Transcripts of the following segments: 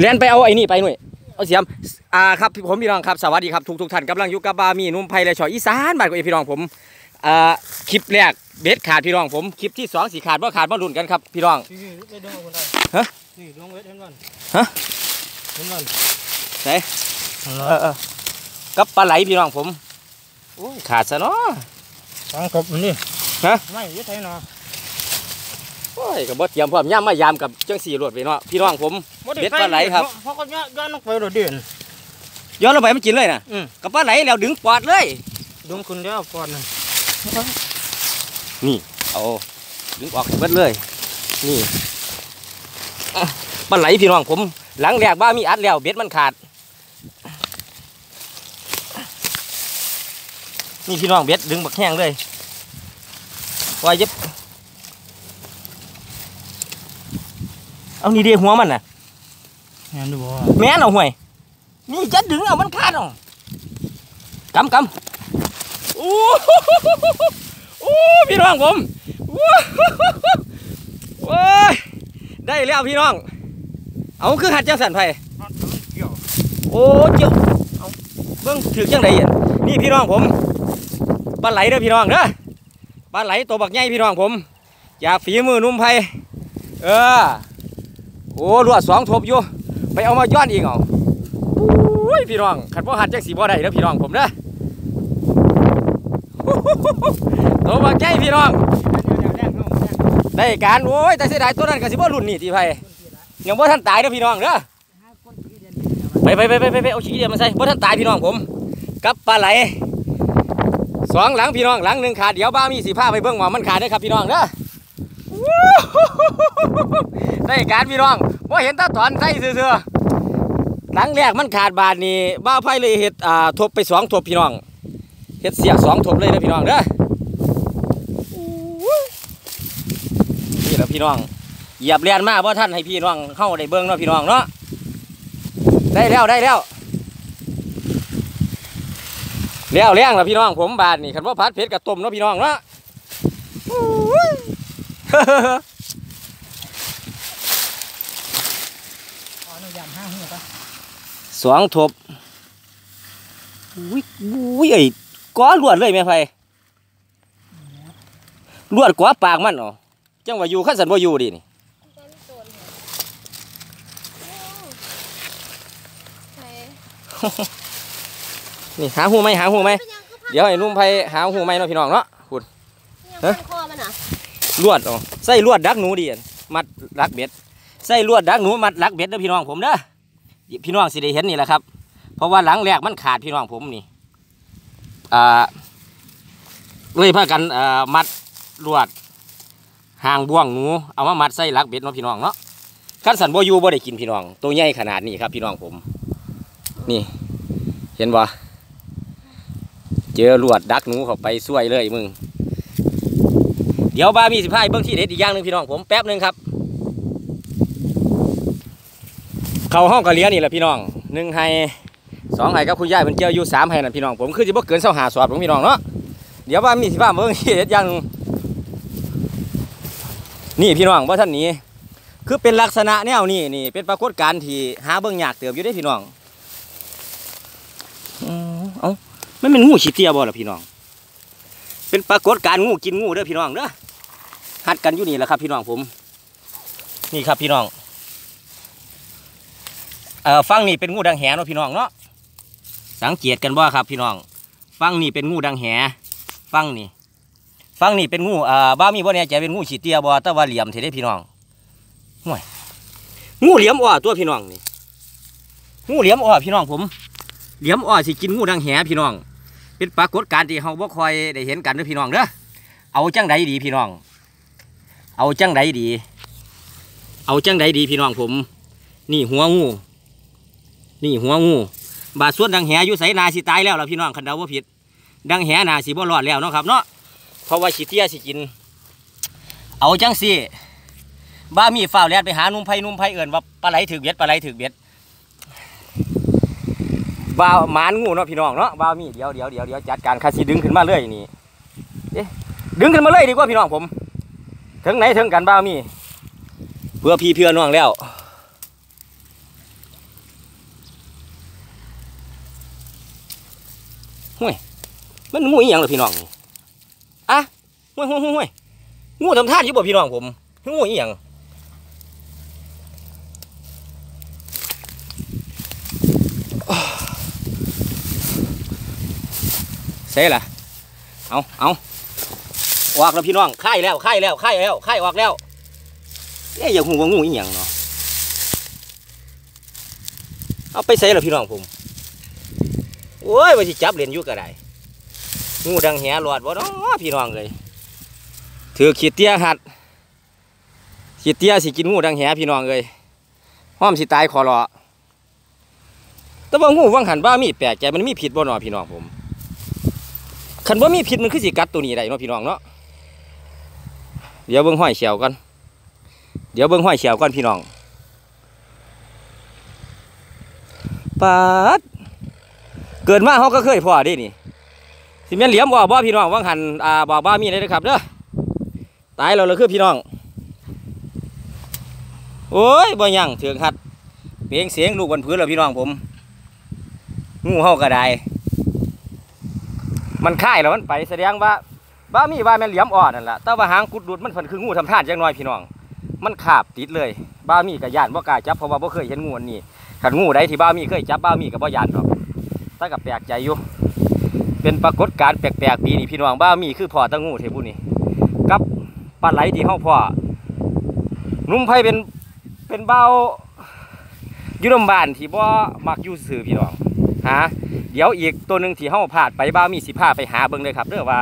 เรียนไปเอาไอ้นี่ไปหน่อยเอาเสียมอ่าครับผมพี่น้องครับสวัสดีครับทุกทุกๆท่านกำลังอยู่กับบามีหนุ่มไผ่และชอยอีสานบ้านของพี่น้องผมอ่าคลิปแรกเบ็ดขาดพี่น้องผมคลิปที่สองสีขาดว่าขาดว่ารุ่นกันครับพี่น้องนี่ไปดวงคนใดฮะนี่ดวงเวทเห็นก่อนฮะเห็นก่อนไหนเออเออกับปลาไหลพี่น้องผมโอ้ยขาดซะเนาะฟังกบมันนี่ฮะไม่ยึดไทยเนาะ โอ้ยกับบ่เตรียมพร้อมย่ามมายามกับจังสี่รวดไปเนาะพี่น้องผมเบ็ดปลาไหลครับเพราะก็ย้อนย้อนลงไปโดดเด่นย้อนลงไปมันกินเลยนะอืมกับปลาไหลแล้วดึงปอดเลยดวงคุณแล้วก่อนน่ะนี่เอาดึงออกให้เบิดเลย นี่อะปลาไหลพี่น้องผม หลังแรกบ้ามีอัดแล้วเบ็ดมันขาด นี่พี่น้องเบ็ดดึงบักแห้งเลยว่าเย็บ เอานี่เดียหัวมันน่ะเห็นดูบ่แม่นเอาห่วย นี่จะดึงเอามันขาดเอากำกำโอ้โหโอ้พี่น้องผมโอ้โหโอ้ยได้แล้วพี่น้อง เอาคือหัดจังสันไผเกี่ยวโอ้เจ้าเอาเบิ่งถือจังไดอะนี่พี่น้องผมปลาไหลเด้อพี่น้องเด้อปลาไหลตัวบักใหญ่พี่น้องผมจากฝีมือหนุ่มไผเออ โอ้ลวดสองทบอยู่ไปเอามาย้อนอีกเอาโอ้ยพี่น้องขันพ่อหัดจักสีบ่ได้เด้อพี่น้องผมเด้อตัวบักใหญ่พี่น้อง ได้การโอ้ยแต่เสียดายตัวนั้นก็สิบ่รุ่นนี่ทีไผยังบ่ทันตายเด้อพี่น้องเด้อไปไปไปไปไปเอาขี้เดียวมาใส่บ่ทันตายพี่น้องผมกับปลาไหลสองหลังพี่น้องหลังหนึ่งขาดเดี๋ยวบ้ามีสีผ้าไปเบิ่งหมอมันขาดได้ครับพี่น้องเด้อ ได้การพี่น้องว่าเห็นตาถอนใส่เสือๆหลังแรกมันขาดบาทนี่บ้าไพ่เลยเห็ดอ่าทบไปสองทบพี่น้องเห็ดเสียกสองทบเลยนะพี่น้องเด้อนี่แหละพี่น้องเหยียบเรียนมาเพราะท่านให้พี่น้องเข้าได้เบิ่งเนาะพี่น้องเนาะได้แล้วได้แล้วเลี้ยวเลี้ยงแล้วพี่น้องผมบาทนี่คันว่าพัดเพชรกับต้มเนาะพี่น้องเนาะ ขออนุญาตห้างหัวปะสองทบวิวิไอ้ก้อลวดเลยแม่ไฟลวดก้อปากมันเนาะจังว่าอยู่ขั้นสันว่าอยู่ดินี่นี่หาหูไหมหาหูไหมเดี๋ยวให้นุ่มไผหาหูไหมเนาะพี่น้องเนาะคุณฮะคอมันอะ ลวดเนาะใส่ลวดดักหนูดิมัดลักเบ็ดใส่ลวดดักหนูมัดลักเบ็ดเด้อพี่น้องผมเด้อพี่น้องสิได้เห็นนี่แหละครับ เพราะว่าหลังแรกมันขาดพี่น้องผมนี่อ่าเลยพากันอ่ามัดลวดห่างบ่วงหนูเอามามัดใส่ลักเบ็ดเนาะพี่น้องเนาะขั้นสันบ่อยู่บ่ได้กินพี่น้อง ตัวใหญ่ขนาดนี้ครับพี่น้องผม นี่ เห็นบ่เจอลวดดักหนูเข้าไปช่วยเลยมึง เดี๋ยวบามีสิพายเบื้องที่เด็ดอีกอย่างหนึ่งพี่น้องผมแป๊บหนึ่งครับ เข้าห้องกะเลี้ยนี่แหละพี่น้องหนึ่งไฮสองไฮกับคุณยายเป็นเจ้าอยู่สามไฮนั่นพี่น้องผมคือจะบ่เกินเสาหาสอบของพี่น้องเนาะเดี๋ยวบามีสิพาเบื้องที่เด็ดอย่างหนึ่งนี่พี่น้องว่าท่านนี้คือเป็นลักษณะแนวนี้นี่เป็นปรากฏการณ์ที่หาเบื้องยากเติบอยู่ได้พี่น้องอืมเอ้ามันเป็นงูฉีเตียบ่ล่ะพี่น้อง เป็นปรากฏการณ์งูกินงูเด้อพี่น้องเด้อ หัดกันอยู่นี่แหละครับ พี่น้องผม นี่ครับพี่น้องเอ่อฟังนี่เป็นงูดังแหเนาะพี่น้องเนาะสังเกตกันบ่ครับ พี่น้องฟังนี่เป็นงูดังแหฟังนี่ฟังนี่เป็นงูเอ่อบ้ามีบ่แน่ใจะเป็นงูฉีเตียบ่แต่ว่าเหลี่ยมเท่เด้พี่น้องห่วยงูเหลี่ยมอ้อตัวพี่น้องนี่งูเหลี่ยมอ้อพี่น้องผม เหลี่ยมอ้อสิกินงูดังแหพี่น้อง เป็นปรากฏการณ์ที่เฮาบ่ค่อยได้เห็นกันเด้อพี่น้องเด้อเอาจังใดดีพี่น้อง เอาจังใดดี เอาจังใดดีพี่น้องผม นี่หัวงู นี่หัวงู บาดส่วนดังแหอยู่ไสนาสิตายแล้วล่ะพี่น้องคันเดาบ่าผิด ดังแหนาสิบ่รอดแล้วเนาะครับเนาะ เพราะว่าสิเตี้ยสิกิน เอาจังสิบ้ามีฝ้าวแลดไปหานุ่มไผนุ่มไผเอิ่นว่าปลาไหลถึกเบ็ดปลาไหลถึกเบ็ดบ่าวหมานงูเนาะพี่น้องเนาะบ่าวมีเดี๋ยวเดี๋ยวเดี๋ยวเดี๋ยวจัดการคาสิดึงขึ้นมาเลยนี่เอ๊ะดึงขึ้นมาเลยดีกว่าพี่น้องผม ถึงไหนถึงกันบ้ามีเพื่อพี่เพื่อน้องแล้วห่วยมันงูอีหยังหรอพี่น้องอะห่วยห่วยห่วยงูทำท่าอยู่บ่พี่น้องผมงูอีหยังเซ่ละเอาเอา ออกแล้วพี่น้องค่แล้วค่แล้วค่แล้วค่ออกแล้วเอ๊ะอย่าหูว่างูอีหยังเนาะเอาไปใส่แล้วพี่น้องผมโอ้ยว่าสิจับเล่นยู่ก็ได้งูดังแหหลอดบ่เนาะพี่น้องเลยถือขีดเตี้ยหัดขีดเตี้ยสิกินงูดังแหพี่น้องเลยห้อมสิตายคอรอแต่ว่างูวังหันบ้ามีแปลกใจมันมีผิดบ่เนาพี่น้องผมคันว่ามีผิดมันคือสิกัดตัวนี้ได้เนาะพี่น้องเนาะ เดี๋ยวเบิ่งห้อยเฉียวก่อนเดี๋ยวเบิ่งห้อยเฉียวก่อนพี่น้องปาดเกิดมาเขาก็เคยพอดินี่สิแม่นเหลี่ยมบ่บ่พี่น้องว่างหันอ่าบ่บ้ามีเลยนะครับเด้อตายแล้วเลยคือพี่น้องโอ้ยบ่ยังเถึงหัดเปียงเสียงลูกบนพื้นแล้วพี่น้องผมงูเฮาก็ได้มันค่ายแล้วมันไปแสดงว่า บ้ามีว่าแม่เหลี่ยมอ่อนนั่นแหละแต่ว่าหางกุดดุดมันเพิ่นคืองูทำท่านจังน้อยพี่น้อง มันขาบติดเลยบ้ามีกับยานบ่กล้าจับเพราะว่าบ่เคยเห็นงูอันนี้ขันงูใดที่บ้ามีเคยจับบ้ามีกับบ่ยานหรอกตั้งกับแปลกใจอยู่เป็นปรากฏการณ์แปลกๆปีนี้พี่น้องบ้ามีคือพ่อตะงูเทพุนี่กับปลาไหลที่เฮาพ่อนุ่มไผเป็นเป็นเบายู่ลำบ้านที่บ่มักยู่ซื่อพี่น้องหาเดี๋ยวอีกตัวหนึ่งที่เฮาพลาดไปบ้ามีสิพาไปหาเบิ่งเลยครับเด้องว่า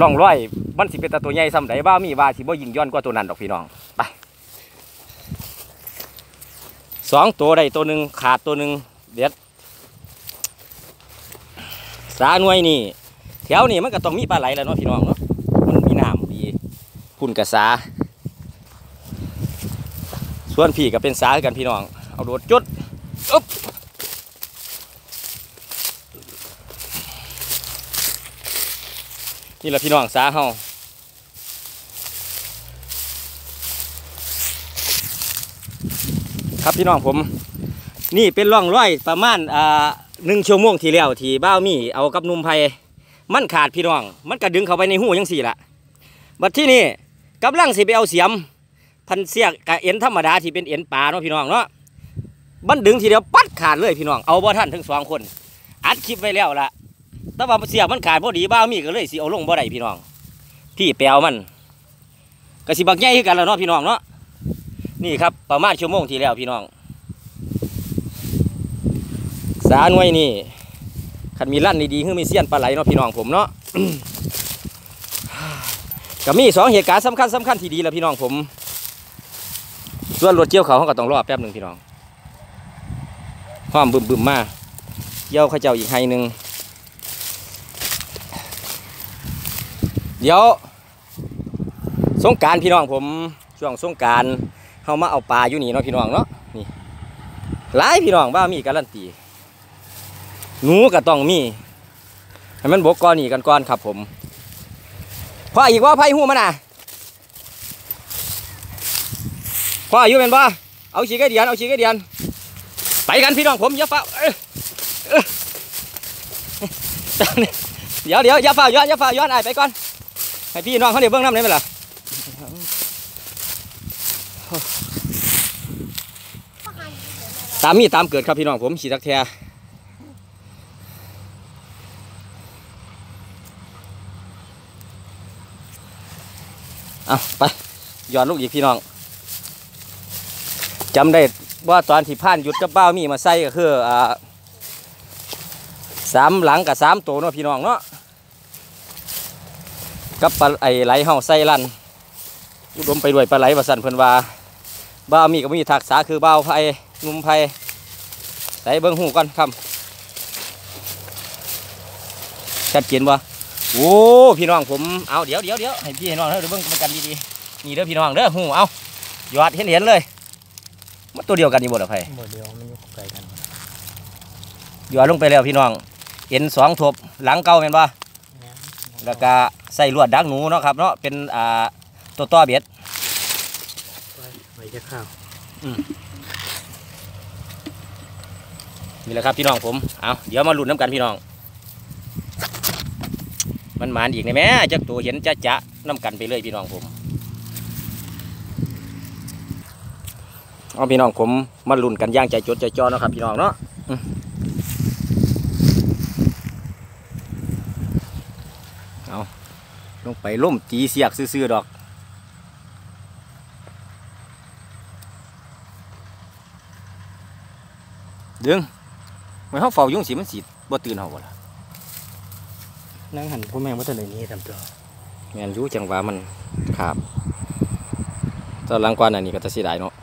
ล่องร้อยมันสิเป็นตาตัวใหญ่ซ้ำใดบ้ามีว่าสิบ่ยิงย้อนกว่าตัวนั้นดอกพี่น้องไปสองตัวใดตัวหนึ่งขาดตัวหนึ่งเด็ดสาหน่วยนี่แถวนี่มันก็ต้องมีปลาไหลแล้วเนาะพี่น้องเนาะมันมีน้ำดีพุ่นกับสาส่วนพี่ก็เป็นสากันพี่น้องเอาโดดจุดอึ๊บ นี่แหละพี่น้องสาเฮาครับพี่น้องผม นี่เป็นร่องร้อยประมาณอ่าหนึ่งชั่วโมงที่แล้วที่บ้าวมีเอากับนุ่มไผ่มันขาดพี่น้อง มันก็ดึงเข้าไปในหูยังสี่ละบัดที่นี่กำลังสิไปเอาเสียม พันเสียกกับเอ็นธรรมดาที่เป็นเอ็นปลาเนาะพี่น้องเนาะมันดึงทีเดียวปัดขาดเลยพี่น้องเอาบ่ท่านทั้งสองคน อัดคลิปไว้แล้วล่ะ แต่ว่าเสียกมันขาดพอดีบ้ามีก็เลยสิเอาลงบ่ได้พี่น้องพี่แปลวมันก็สิบักใหญ่คือกันแล้วเนาะพี่น้องเนาะนี่ครับประมาณชั่วโมงที่แล้วพี่น้อง สาหน่วยนี่ขันมีลั่นดีๆคือมีเสี้ยนปลาไหลเนาะพี่น้องผมเนาะก็มีสองเหตุการณ์สำคัญสำคัญที่ดีแล้วพี่น้องผม ส่วนรถเจียวเขาเขาก็ต้องรอแป๊บหนึ่งพี่น้องความบึมบึมๆมาเยี่ยวข้าเจ้าอีกไฮหนึ่ง เดี๋ยวสงการพี่น้องผมช่วงสงการเขามาเอาปลาอยู่นี่เนาะพี่น้องเนาะนี่หลายพี่น้องบ้ามีการันตีหนูก็ต้องมีให้มันบกกอนนี่กันก่อนครับผมพ่ออีกว่าไผ่หูมันน่ะพ่ออายุเป็นบ่เอาชีกเดียนเอาชีกเดียนไปกันพี่น้องผมอย่าฟ้าเออเดี๋ยวเดี๋ยวอย่าฟ้าย้อนอย่าฟ้าย้อนไอไปก่อน ให้พี่น้องเขาเดี๋ยวเบื้องน้ำได้ไหมล่ะตามมีตามเกิดครับพี่น้องผมขี่ตักแทเอาไปย้อนลูกอีกพี่น้องจำได้ว่าตอนที่ผ่านหยุดกับบ้ามีมาใส่ก็คืออ่าสามหลังกับสามตัวเนาะพี่น้องเนาะ กับปลาไอไหลเฮาใส่ลันอุดมไปด้วยปลาไหลประสันเพิ่นว่าบ้าวมีก็มีทักษะคือบ้าวไผ่งุมไผ่ใส่เบิ้งหูก่อนครับชัดเจนบ่โอ้พี่น้องผมเอาเดี๋ยวเดี๋ยวเดี๋ยวให้พี่ให้น้องเด้อเดี๋ยวเบิ่งกันดีๆนี่เด้อพี่น้องเด้อหูเอายอดเห็นเห็นเลยมันตัวเดียวกันนี่บ่ดอกไผบ่เดียวมันอยู่ไกลกันยอดลงไปแล้วพี่น้องเอ็นสองทบหลังเก่าแม่นบ่ แล้วก็ใส่ลวดดักหนูเนาะครับเนาะเป็นอ่าตัวต่อเบ็ดไปจะข้าวนี่แหละครับพี่น้องผมเอาเดี๋ยวมาลุ้นน้ำกันพี่น้อง มันหมานอีกนะแม่จักตัวเห็นจะจะน้ำกันไปเลยพี่น้องผมเอาพี่น้องผมมาลุ้นกันอย่างใจจดใจจ่อเนาะครับพี่น้องเนาะอืมเอา ลงไปล่มตีเสียกซื่อๆดอกดึงมันเขาเฝ้ายุงสีมันสีบ่ตื่นเขาบ่ล่ะนั่งหันพ่อแม่ว่าจะไหนนี้ทำตัวแม่นอยู่จังหวะมันขาบตอนหลังกว่านั้นนี่ก็จะเสียดายเนาะ